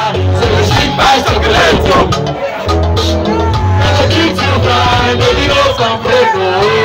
So you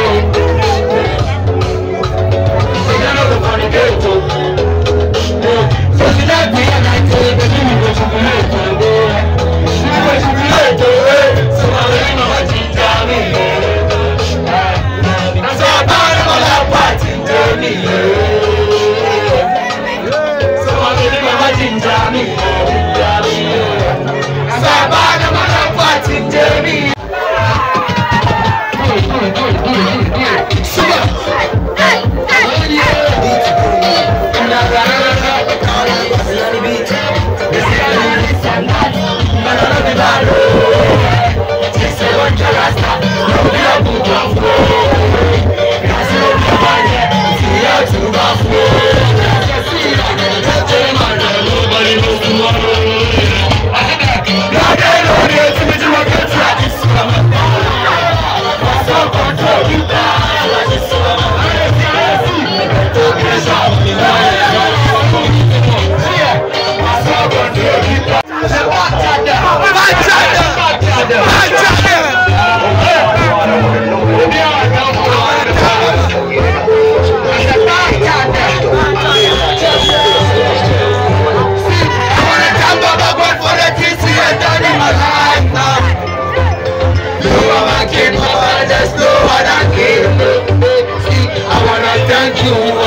Thank you,